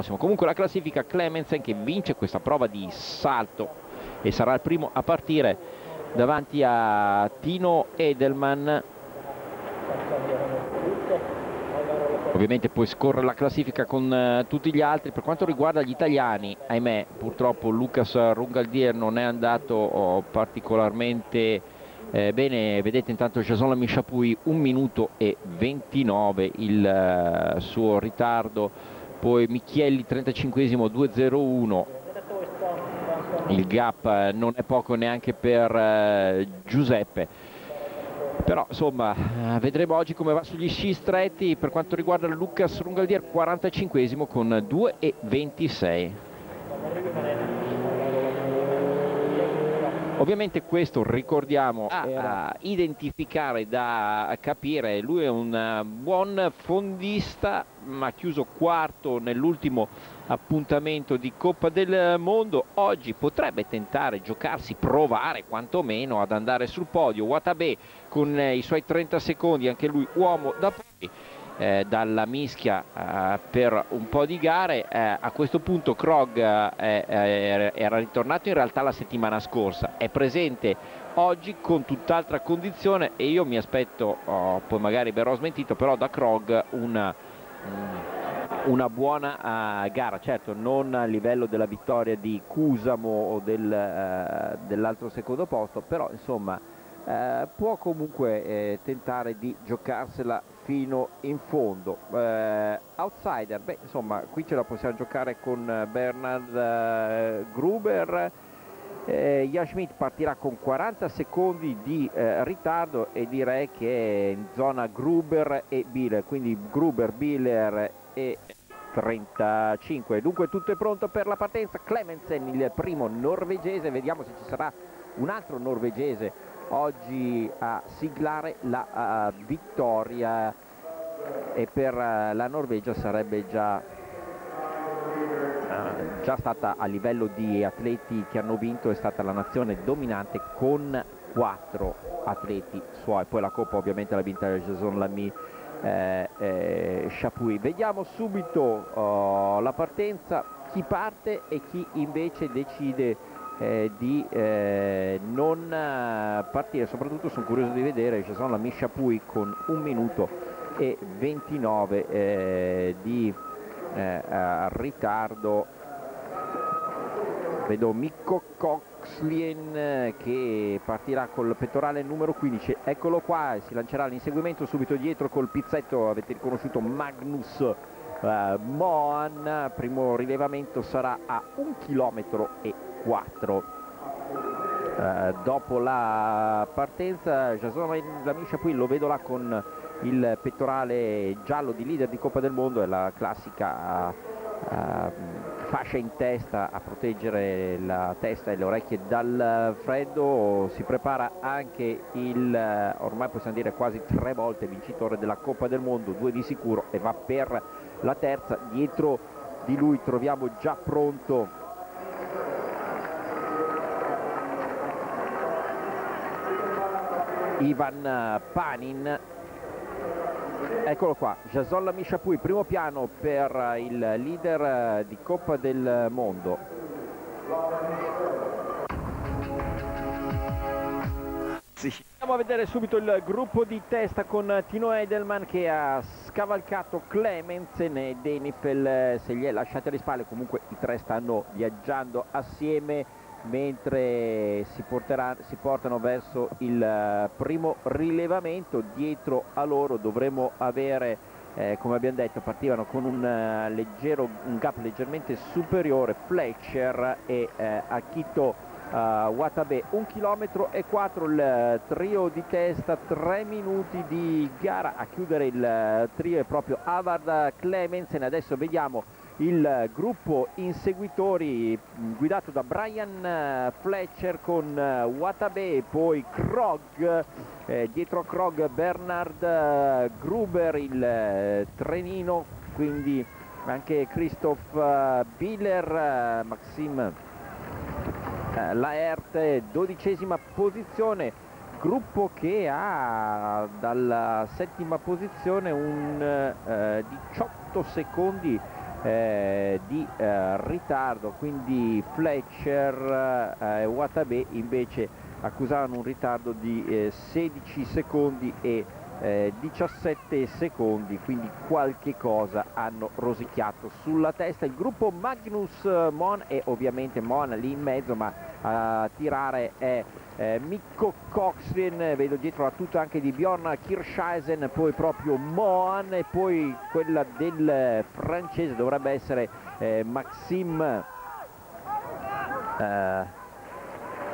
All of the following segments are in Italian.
prossimo. Comunque la classifica Clemensen che vince questa prova di salto e sarà il primo a partire davanti a Tino Edelman. Ovviamente poi scorre la classifica con uh, tutti gli altri. Per quanto riguarda gli italiani, ahimè, purtroppo Lucas Rungaldier non è andato oh, particolarmente eh, bene. Vedete intanto Jason Lamisciapui 1 minuto e 29 il uh, suo ritardo poi Michielli 35esimo 2-0-1 il gap eh, non è poco neanche per eh, Giuseppe. Però insomma eh, vedremo oggi come va sugli sci stretti. Per quanto riguarda Lucas Rungaldier 45esimo con 2-26 Ovviamente questo ricordiamo a, a identificare, da capire, lui è un buon fondista ma chiuso quarto nell'ultimo appuntamento di Coppa del Mondo, oggi potrebbe tentare, giocarsi, provare quantomeno ad andare sul podio, Watabe con i suoi 30 secondi, anche lui uomo da poi eh, dalla mischia eh, per un po' di gare. Eh, a questo punto Krog eh, eh, era ritornato in realtà la settimana scorsa, è presente oggi con tutt'altra condizione e io mi aspetto, oh, poi magari verrò smentito, però da Krog una, una buona uh, gara, certo non a livello della vittoria di Cusamo o del, uh, dell'altro secondo posto, però insomma uh, può comunque tentare di giocarsela fino in fondo. Eh, outsider, beh insomma qui ce la possiamo giocare con Bernard eh, Gruber. Eh, Jan Schmidt partirà con 40 secondi di eh, ritardo e direi che è in zona Gruber e Biller, quindi Gruber, Biller e 35. Dunque tutto è pronto per la partenza. Clemensen il primo norvegese, vediamo se ci sarà un altro norvegese oggi a siglare la uh, vittoria. E per uh, la Norvegia sarebbe già, uh, già stata a livello di atleti che hanno vinto è stata la nazione dominante con quattro atleti suoi. Poi la coppa ovviamente l'ha vinta Jason Lamy eh, eh, Chapuis. Vediamo subito oh, la partenza chi parte e chi invece decide eh, di eh, non eh, partire, soprattutto sono curioso di vedere, ci sono la Misha Pui con un minuto e 29 eh, di eh, ritardo. Vedo Mikko Coxlien che partirà col pettorale numero 15 eccolo qua si lancerà l'inseguimento subito dietro col pizzetto avete riconosciuto Magnus eh, Moan primo rilevamento sarà a un chilometro e 4 eh, dopo la partenza Jason Lamiscia qui lo vedo là con il pettorale giallo di leader di Coppa del Mondo e la classica uh, fascia in testa a proteggere la testa e le orecchie dal freddo. Si prepara anche il ormai possiamo dire quasi tre volte vincitore della Coppa del Mondo due di sicuro e va per la terza. Dietro di lui troviamo già pronto Ivan Panin. Eccolo qua Jason Mishapui primo piano per il leader di Coppa del Mondo. Andiamo a vedere subito il gruppo di testa con Tino Edelman che ha scavalcato Clemensen e Denifel se li è lasciati alle spalle. Comunque i tre stanno viaggiando assieme mentre si, porterà, si, portano verso il eh, primo rilevamento. Dietro a loro dovremo avere eh, come abbiamo detto partivano con un, uh, leggero, un gap leggermente superiore. Fletcher e eh, Akito uh, Watabe 1 km e 4 il trio di testa 3 minuti di gara a chiudere il trio è proprio Havard Clemensen adesso vediamo il gruppo inseguitori guidato da Brian eh, Fletcher con eh, Watabe poi Krog eh, dietro a Krog Bernard eh, Gruber il trenino quindi anche Christoph Biller Maxim Laert dodicesima posizione. Gruppo che ha dalla settima posizione un eh, 18 secondi eh, di eh, ritardo, quindi Fletcher e Watabe invece accusavano un ritardo di 16 secondi e eh, 17 secondi. Quindi qualche cosa hanno rosicchiato sulla testa. Il gruppo Magnus Mon e ovviamente Mon lì in mezzo ma a tirare è eh, Mikko Coxen vedo dietro la tuta anche di Bjorn Kirscheisen poi proprio Moan e poi quella del francese dovrebbe essere eh, Maxime eh,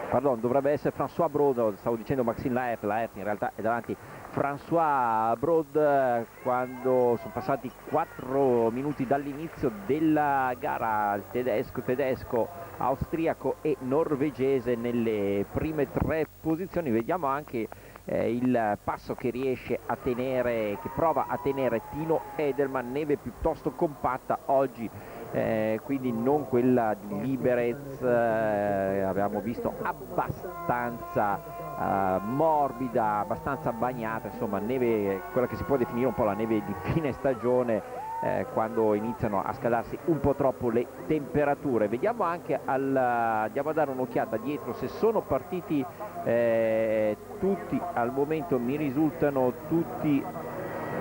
pardon, dovrebbe essere François Brodo, stavo dicendo Maxime Laert, Laert in realtà è davanti François Brod quando sono passati 4 minuti dall'inizio della gara tedesco, tedesco, austriaco e norvegese nelle prime tre posizioni. Vediamo anche eh, il passo che riesce a tenere che prova a tenere Tino Edelman neve piuttosto compatta oggi eh, quindi non quella di Liberez eh, abbiamo visto abbastanza eh, morbida abbastanza bagnata insomma neve quella che si può definire un po' la neve di fine stagione eh, quando iniziano a scaldarsi un po' troppo le temperature. Vediamo anche al, andiamo a dare un'occhiata dietro se sono partiti eh, tutti al momento mi risultano tutti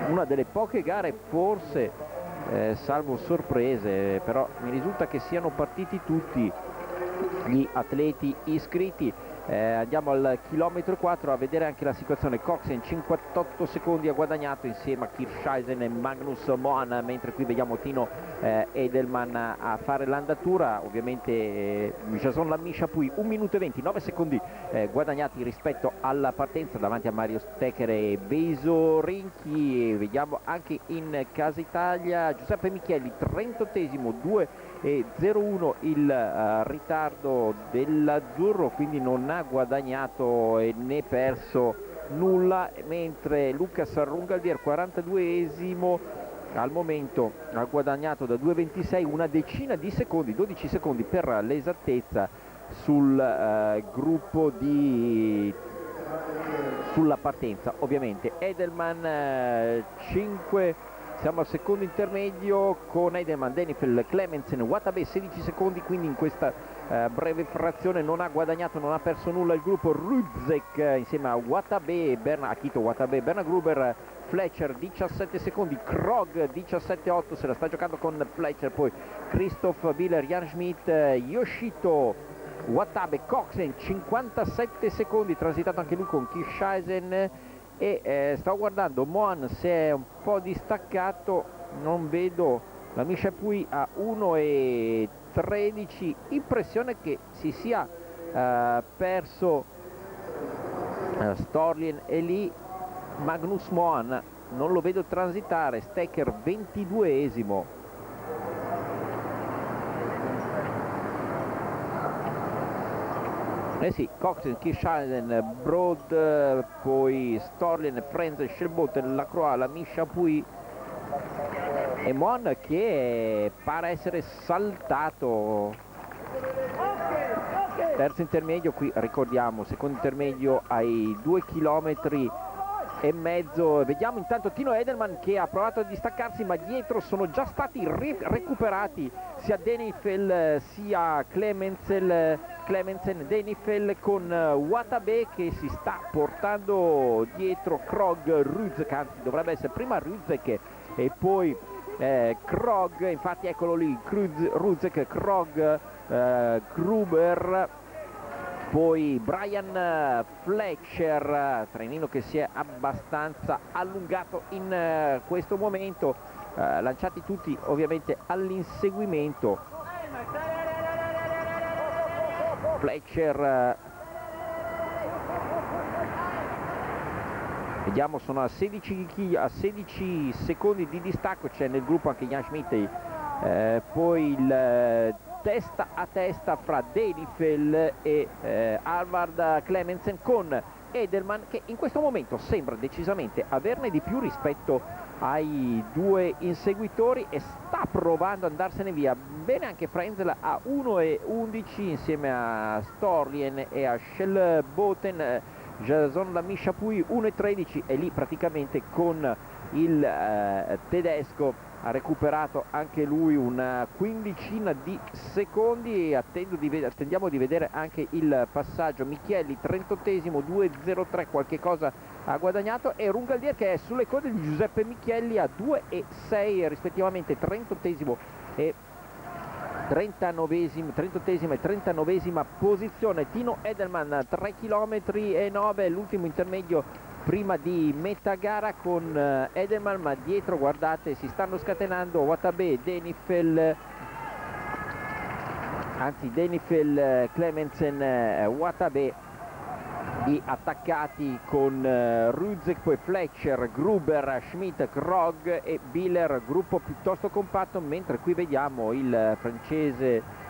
una delle poche gare forse eh, salvo sorprese, però mi risulta che siano partiti tutti gli atleti iscritti eh, andiamo al chilometro 4 a vedere anche la situazione. Cox in 58 secondi ha guadagnato insieme a Kirscheisen e Magnus Moan mentre qui vediamo Tino eh, Edelman a fare l'andatura. Ovviamente eh, Jason Lamiscia poi 1 minuto e 20 9 secondi eh, guadagnati rispetto alla partenza davanti a Mario Stecker e Beso Rinchi. Vediamo anche in Casa Italia Giuseppe Micheli 38esimo 2 e 0-1 il uh, ritardo dell'azzurro quindi non ha guadagnato né perso nulla mentre Lucas Rungaldier 42esimo al momento ha guadagnato da 2.26 una decina di secondi 12 secondi per l'esattezza sul uh, gruppo di sulla partenza ovviamente. Edelman uh, 5 siamo al secondo intermedio con Edelman, Denifel, Clemensen, Watabe 16 secondi quindi in questa eh, breve frazione non ha guadagnato, non ha perso nulla il gruppo Rudzek eh, insieme a Watabe, Berna, Akito Watabe, Berna Gruber, Fletcher 17 secondi, Krog 17-8 se la sta giocando con Fletcher, poi Christoph Biller, Jan Schmidt, eh, Yoshito Watabe, Coxen 57 secondi, transitato anche lui con Kishaisen e eh, stavo guardando Moan si è un po' distaccato non vedo la Misha Pui a 1,13 impressione che si sia eh, perso eh, Storlien e lì Magnus Moan non lo vedo transitare. Stecker 22esimo Eh sì, Coxen, Kishanen, Broad, poi Storlin, Frenz, Shelboten, Lacroix, la Misha Pui e Mon che pare essere saltato. Terzo intermedio qui ricordiamo secondo intermedio ai due chilometri e mezzo. Vediamo intanto Tino Edelman che ha provato a distaccarsi ma dietro sono già stati recuperati sia Denifel sia Clemenzel Clemensen Denifel con eh, Watabe che si sta portando dietro Krog Ruzek, anzi dovrebbe essere prima Ruzek e poi eh, Krog, infatti eccolo lì, Ruzek, Krog, eh, Gruber, poi Brian Fletcher, trenino che si è abbastanza allungato in eh, questo momento, eh, lanciati tutti ovviamente all'inseguimento Fletcher. Vediamo sono a 16, a 16 secondi di distacco c'è nel gruppo anche Jan Schmidt. Eh, poi il eh, testa a testa fra Denifel e eh, Alvard Clemensen con Edelman che in questo momento sembra decisamente averne di più rispetto ai due inseguitori e sta provando ad andarsene via. Bene anche Frenzel a 1 e 11 insieme a Storlien e a Schellboten Jason Lamisha Pui 1 e 13 e lì praticamente con il eh, tedesco ha recuperato anche lui una quindicina di secondi e di attendiamo di vedere anche il passaggio. Michielli 38esimo 2.03 qualche cosa ha guadagnato e Rungaldier che è sulle code di Giuseppe Michielli a 2 e 6 rispettivamente 38esimo e 39esima, 38esima e 39esima posizione. Tino Edelman 3 km e 9 l'ultimo intermedio prima di metà gara con eh, Edelman ma dietro guardate si stanno scatenando Watabe, Denifel anzi Denifel, Clemensen, eh, Watabe di attaccati con Ruzek, poi Fletcher, Gruber, Schmidt, Krog e Biller, gruppo piuttosto compatto, mentre qui vediamo il francese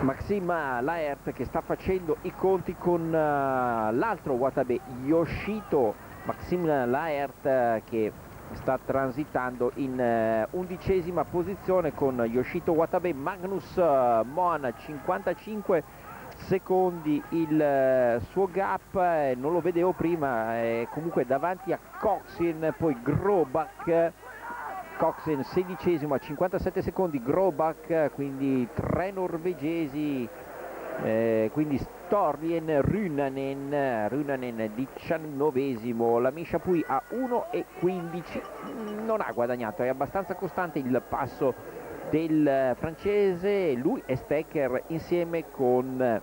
Maxime Laert che sta facendo i conti con uh, l'altro Watabe Yoshito, Maxime Laert che sta transitando in uh, undicesima posizione con Yoshito Watabe, Magnus uh, Moan 55 secondi il eh, suo gap, eh, non lo vedevo prima, è comunque davanti a Coxin, poi Grobach, Coxin sedicesimo a 57 secondi, Grobach, quindi tre norvegesi, eh, quindi Storlien, Runanen, Runanen diciannovesimo, la Misha Pui a 1 e 15, non ha guadagnato, è abbastanza costante il passo del francese, lui e Stecker insieme con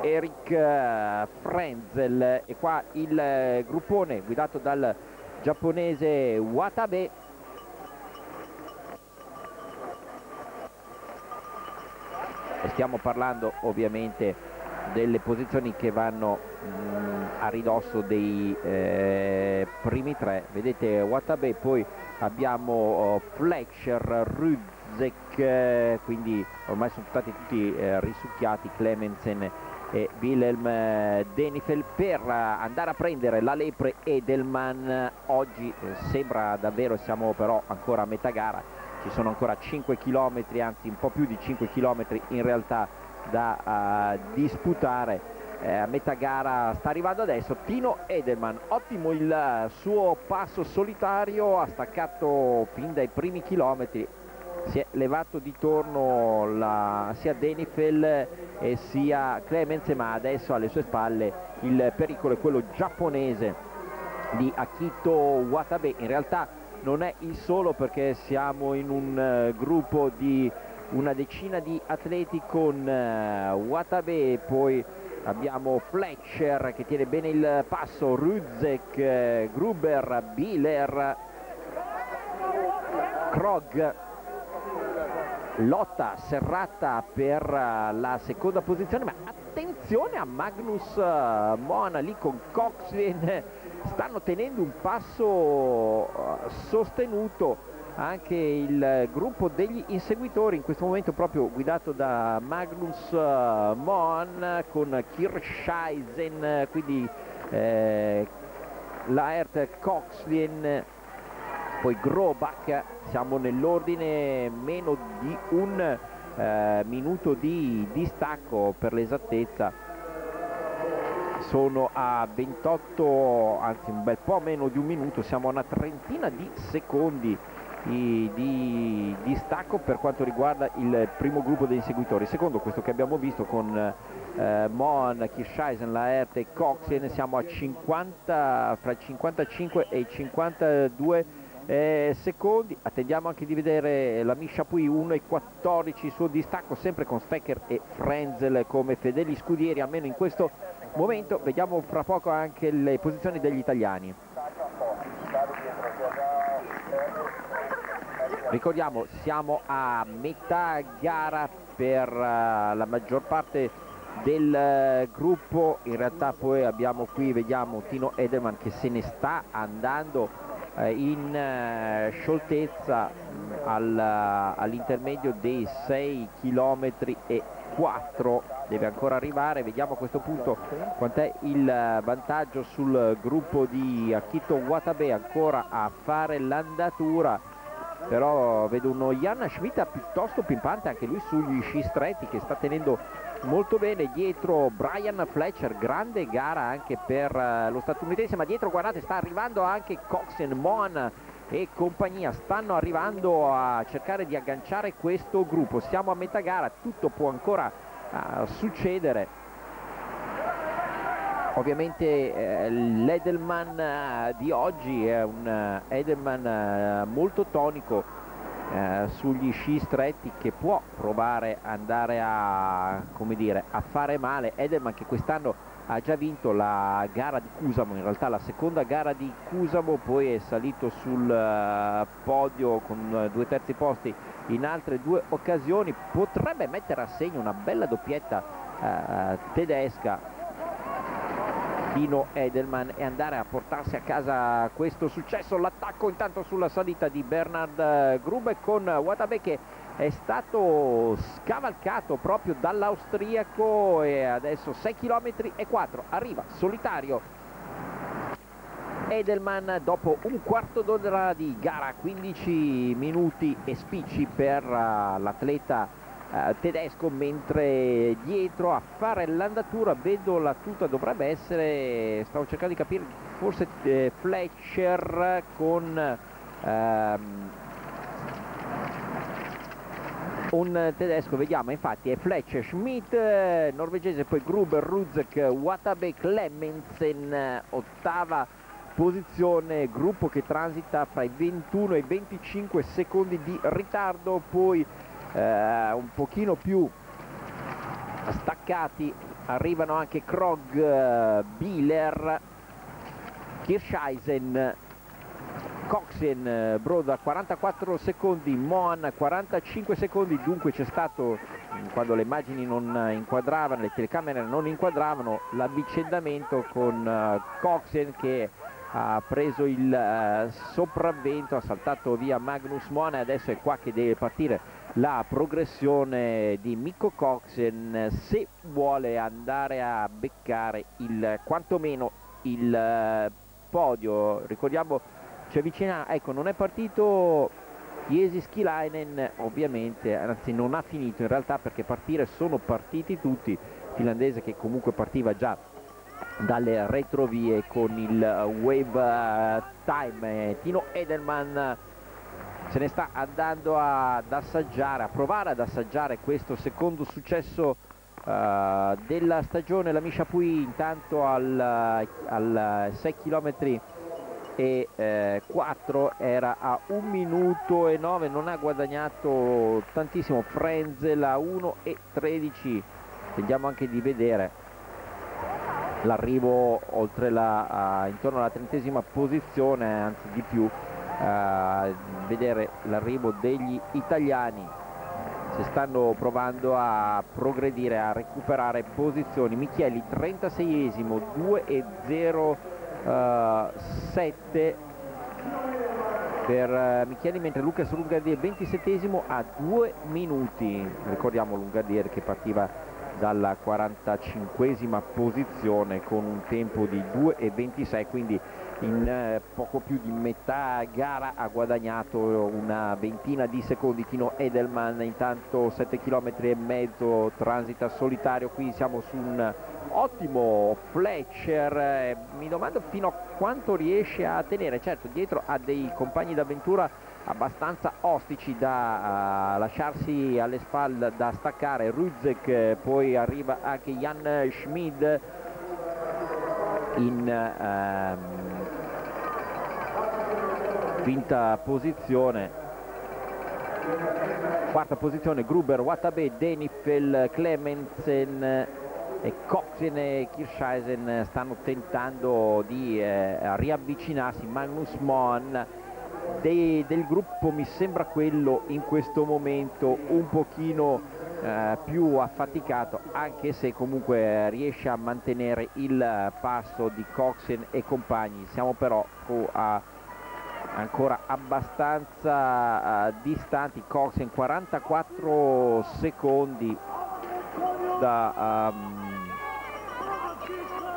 Eric Frenzel. E qua il gruppone guidato dal giapponese Watabe stiamo parlando ovviamente delle posizioni che vanno mh, mm, a ridosso dei eh, primi tre. Vedete Watabe poi abbiamo oh, Fletcher, Ruzek eh, quindi ormai sono stati tutti eh, risucchiati Clemensen e Wilhelm eh, Denifel. Per andare a prendere la Lepre Edelman oggi eh, sembra davvero siamo però ancora a metà gara ci sono ancora 5 km anzi un po' più di 5 km in realtà da uh, disputare. Eh, a metà gara sta arrivando adesso Tino Edelman. Ottimo il suo passo solitario ha staccato fin dai primi chilometri. Si è levato di torno la, sia Denifel e sia Clemens ma adesso alle sue spalle il pericolo è quello giapponese di Akito Watabe. In realtà non è il solo perché siamo in un uh, gruppo di una decina di atleti con uh, Watabe poi abbiamo Fletcher che tiene bene il passo Ruzek, uh, Gruber, Biller Krog lotta serrata per la seconda posizione ma attenzione a Magnus Moana lì con Coxlin stanno tenendo un passo eh, sostenuto anche il gruppo degli inseguitori in questo momento proprio guidato da Magnus Moan con Kirscheisen quindi eh, Laert Coxlin poi Grobach, siamo nell'ordine meno di un eh, minuto di distacco per l'esattezza, sono a 28, anzi un bel po' meno di un minuto, siamo a una trentina di secondi di, di, di stacco per quanto riguarda il primo gruppo degli inseguitori. Secondo questo che abbiamo visto con eh, Mohan, Kirscheisen, Laerte e Coxen siamo a 50, fra i 55 e i 52 eh, secondi attendiamo anche di vedere la Misha Pui 1 e 14 suo distacco sempre con Stecker e Frenzel come fedeli scudieri almeno in questo momento vediamo fra poco anche le posizioni degli italiani. Ricordiamo siamo a metà gara per uh, la maggior parte del uh, gruppo. In realtà poi abbiamo qui vediamo Tino Edelman che se ne sta andando eh, in scioltezza all'intermedio dei 6 km e 4 deve ancora arrivare vediamo a questo punto quant'è il vantaggio sul gruppo di Akito Watabe ancora a fare l'andatura però vedo uno Jan Schmidt piuttosto pimpante anche lui sugli sci stretti che sta tenendo molto bene dietro Brian Fletcher grande gara anche per eh, lo statunitense ma dietro guardate sta arrivando anche Coxen Moan e compagnia stanno arrivando a cercare di agganciare questo gruppo. Siamo a metà gara tutto può ancora uh, succedere. Ovviamente eh, l'Edelman uh, di oggi è un uh, Edelman molto tonico eh, sugli sci stretti che può provare andare a, dire, a fare male. Edelman che quest'anno ha già vinto la gara di Cusamo in realtà la seconda gara di Cusamo poi è salito sul uh, podio con due terzi posti in altre due occasioni. Potrebbe mettere a segno una bella doppietta uh, tedesca. Dino Edelman e andare a portarsi a casa questo successo. L'attacco intanto sulla salita di Bernard Grube con Watabe che è stato scavalcato proprio dall'austriaco e adesso 6 km e 4 arriva solitario Edelman dopo un quarto d'ora di gara 15 minuti e spicci per uh, l'atleta eh, tedesco mentre dietro a fare l'andatura vedo la tuta dovrebbe essere stavo cercando di capire forse eh, Fletcher con ehm, un tedesco vediamo infatti è Fletcher Schmidt norvegese poi Gruber Ruzek Watabe Clemensen ottava posizione gruppo che transita fra i 21 e i 25 secondi di ritardo poi eh, un pochino più staccati arrivano anche Krog, eh, Bieler, Kirscheisen, Coxen, eh, Broda 44 secondi, Moan 45 secondi, dunque c'è stato quando le immagini non inquadravano, le telecamere non inquadravano, l'avvicendamento con uh, Coxen che ha preso il uh, sopravvento, ha saltato via Magnus Moan e adesso è qua che deve partire la progressione di Mikko Coxen. Se vuole andare a beccare il, quantomeno il eh, podio ricordiamo ci avvicina ecco non è partito Jesi Skilainen ovviamente anzi non ha finito in realtà perché partire sono partiti tutti finlandese che comunque partiva già dalle retrovie con il wave time Tino Edelman se ne sta andando ad assaggiare, a provare ad assaggiare questo secondo successo uh, della stagione. La Misha Pui intanto al, al 6 km e eh, 4 era a 1 minuto e 9 non ha guadagnato tantissimo. Frenzel a 1 e 13 vediamo anche di vedere l'arrivo oltre la, uh, intorno alla trentesima posizione anzi di più a vedere l'arrivo degli italiani. Si stanno provando a progredire, a recuperare posizioni. Michieli 36esimo, 2 e 0 uh, 7 per uh, Michieli mentre Lucas Lungardier 27esimo a 2 minuti. Ricordiamo Lungardier che partiva dalla 45esima posizione con un tempo di 2 e 26 quindi in eh, poco più di metà gara ha guadagnato una ventina di secondi Tino Edelman intanto 7 km e mezzo transita solitario qui siamo su un ottimo Fletcher eh, mi domando fino a quanto riesce a tenere certo dietro ha dei compagni d'avventura abbastanza ostici da uh, lasciarsi alle spalle da staccare. Ruzek poi arriva anche Jan Schmid in uh, quinta posizione. Quarta posizione Gruber, Watabe, Denifel, Clemensen e Coxen e Kirscheisen stanno tentando di eh, riavvicinarsi Magnus Moan de, del gruppo mi sembra quello in questo momento un pochino eh, più affaticato anche se comunque riesce a mantenere il passo di Coxen e compagni. Siamo però a ancora abbastanza uh, distanti. Coxen 44 secondi da um,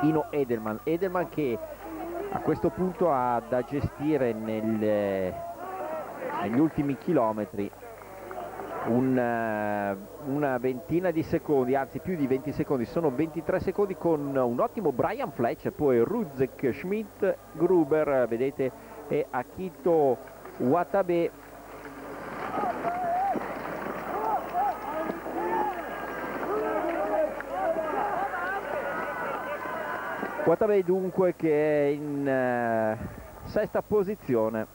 Ino Edelman Edelman che a questo punto ha da gestire nel, negli ultimi chilometri un, eh, una ventina di secondi, anzi più di 20 secondi, sono 23 secondi con un ottimo Brian Fletcher, poi Ruzek, Schmidt, Gruber, vedete, e Akito Watabe. Watabe dunque che è in uh, sesta posizione.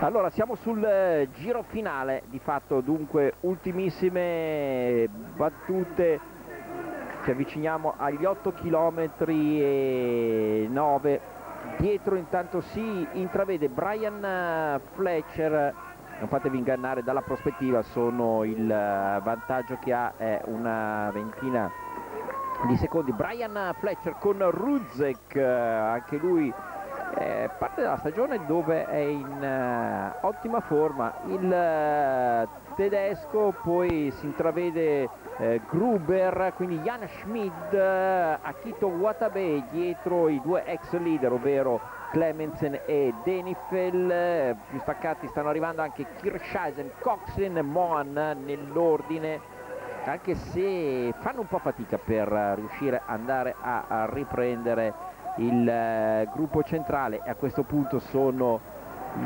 Allora siamo sul eh, giro finale, di fatto dunque ultimissime battute, ci avviciniamo agli 8 km e 9, dietro intanto si intravede Brian Fletcher, non fatevi ingannare dalla prospettiva, sono il vantaggio che ha è una ventina di secondi, Brian Fletcher con Ruzek, anche lui eh, parte della stagione dove è in uh, ottima forma. Il uh, tedesco poi si intravede uh, Gruber quindi Jan Schmid Akito Watabe dietro i due ex leader ovvero Clemensen e Denifel. Più staccati stanno arrivando anche Kircheisen, Coxen e Moan nell'ordine anche se fanno un po' fatica per riuscire ad andare a, a riprendere il eh, gruppo centrale e a questo punto sono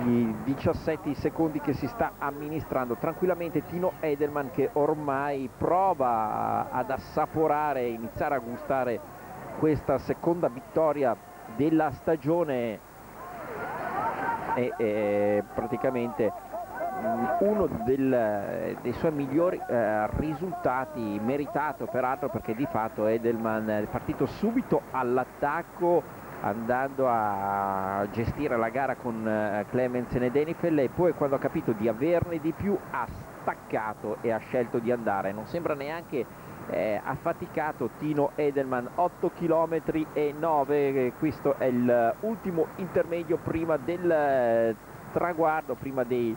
i 17 secondi che si sta amministrando tranquillamente Tino Edelman che ormai prova ad assaporare, iniziare a gustare questa seconda vittoria della stagione. E, e praticamente uno del, dei suoi migliori eh, risultati meritato peraltro perché di fatto Edelman è partito subito all'attacco andando a gestire la gara con eh, Clemensen e Denifel e poi quando ha capito di averne di più ha staccato e ha scelto di andare. Non sembra neanche eh, affaticato Tino Edelman. 8 km e 9 questo è l'ultimo intermedio prima del eh, traguardo prima dei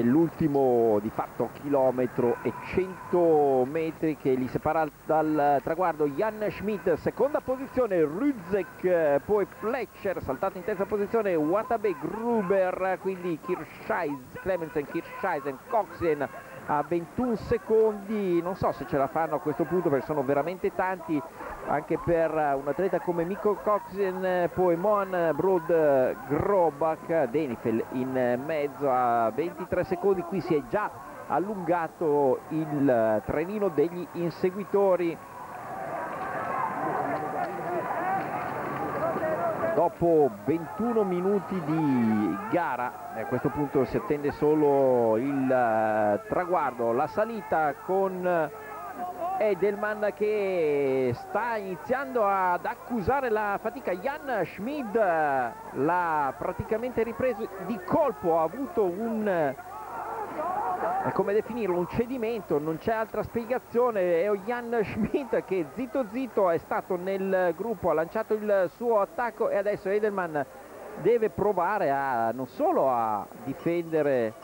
dell'ultimo di fatto chilometro e 100 metri che li separa dal traguardo. Jan Schmidt seconda posizione. Ruzek poi Fletcher saltato in terza posizione. Watabe Gruber quindi Kirscheisen, Clemensen, Kirscheisen, Coxen a 21 secondi. Non so se ce la fanno a questo punto perché sono veramente tanti anche per un atleta come Mikko Coxen poi Moan Brod Grobak Denifel in mezzo a 23 secondi. Qui si è già allungato il trenino degli inseguitori. Dopo 21 minuti di gara a questo punto si attende solo il traguardo la salita con Edelman che sta iniziando ad accusare la fatica. Jan Schmid l'ha praticamente ripreso di colpo ha avuto un come definirlo, un cedimento, non c'è altra spiegazione, è Jan Schmidt che zitto zitto è stato nel gruppo, ha lanciato il suo attacco e adesso Edelman deve provare a non solo a difendere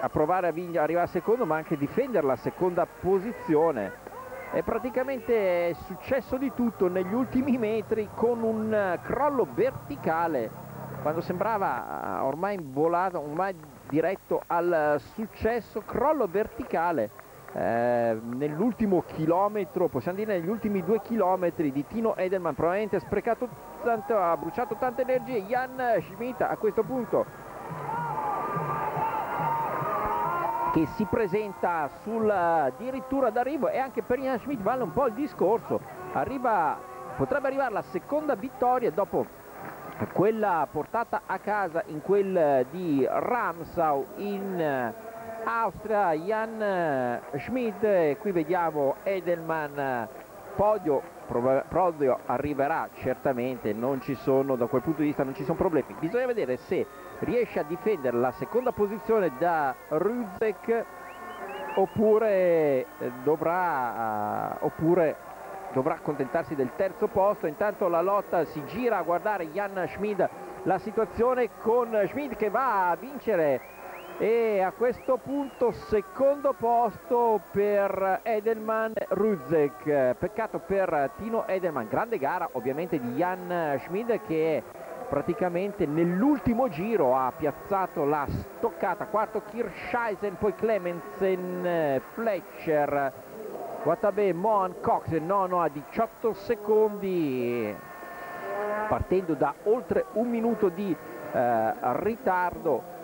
a provare a arrivare secondo ma anche difendere la seconda posizione. E praticamente è successo di tutto negli ultimi metri con un crollo verticale. Quando sembrava ormai volato ormai diretto al successo, crollo verticale eh, nell'ultimo chilometro, possiamo dire negli ultimi due chilometri di Tino Edelman, probabilmente ha sprecato tanto, ha bruciato tante energie, Jan Schmidt a questo punto che si presenta sulla addirittura d'arrivo e anche per Jan Schmidt vale un po' il discorso, Arriva, potrebbe arrivare la seconda vittoria dopo quella portata a casa in quel di Ramsau in Austria. Jan Schmidt qui vediamo Edelman podio podio arriverà certamente non ci sono da quel punto di vista non ci sono problemi. Bisogna vedere se riesce a difendere la seconda posizione da Ruzek oppure eh, dovrà oppure dovrà accontentarsi del terzo posto. Intanto la lotta si gira a guardare Jan Schmid la situazione con Schmid che va a vincere e a questo punto secondo posto per Edelman Ruzek. Peccato per Tino Edelman. Grande gara ovviamente di Jan Schmid che praticamente nell'ultimo giro ha piazzato la stoccata. Quarto Kirscheisen poi Clemensen Fletcher Watabe Mohan Cox nono a 18 secondi. Partendo da oltre un minuto di eh, ritardo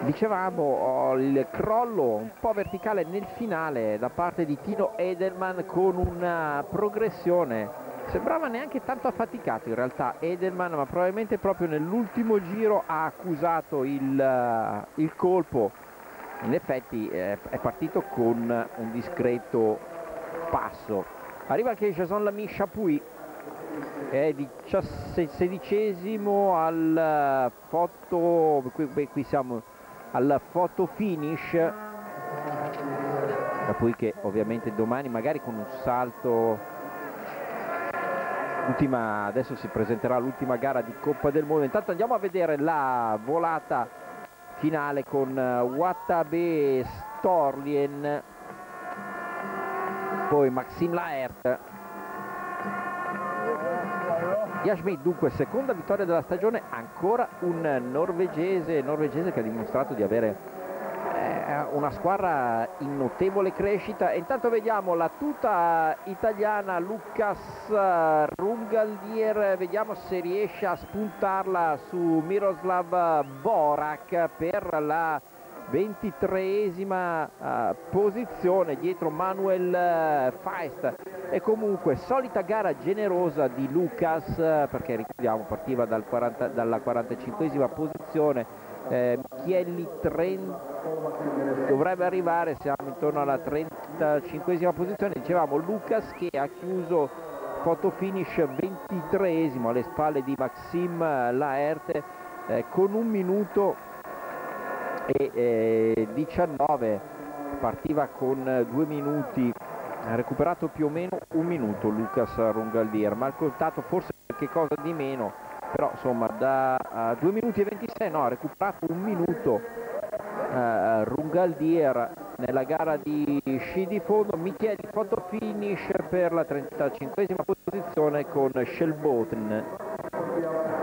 dicevamo oh, il crollo un po' verticale nel finale da parte di Tino Edelman con una progressione. Sembrava neanche tanto affaticato in realtà Edelman ma probabilmente proprio nell'ultimo giro ha accusato il, uh, il colpo. In effetti eh, è partito con un discreto passo. Arriva anche Jason Lamy Chapuis è sedicesimo al foto qui, qui siamo al foto finish. Da poi che ovviamente domani magari con un salto ultima, adesso si presenterà l'ultima gara di Coppa del Mondo. Intanto andiamo a vedere la volata finale con Watabe Storlien poi Maxim Laert Yashmi dunque seconda vittoria della stagione, ancora un norvegese, norvegese che ha dimostrato di avere eh, una squadra in notevole crescita. E intanto vediamo la tuta italiana Lucas Rungaldier, vediamo se riesce a spuntarla su Miroslav Borak per la ventitreesima uh, posizione dietro Manuel uh, Feist. E comunque solita gara generosa di Lucas uh, perché ricordiamo partiva dal 40, dalla 45esima posizione eh, Michielli 30, dovrebbe arrivare siamo intorno alla 35esima posizione. Dicevamo Lucas che ha chiuso photo finish 23esimo alle spalle di Maxim Laerte eh, con un minuto e eh, 19 partiva con due minuti ha recuperato più o meno un minuto Lucas Rungaldier ma ha contato forse qualche cosa di meno però insomma da uh, 2 minuti e 26 no ha recuperato un minuto uh, Rungaldier nella gara di sci di fondo. Micheli foto finish per la 35esima posizione con Shelboten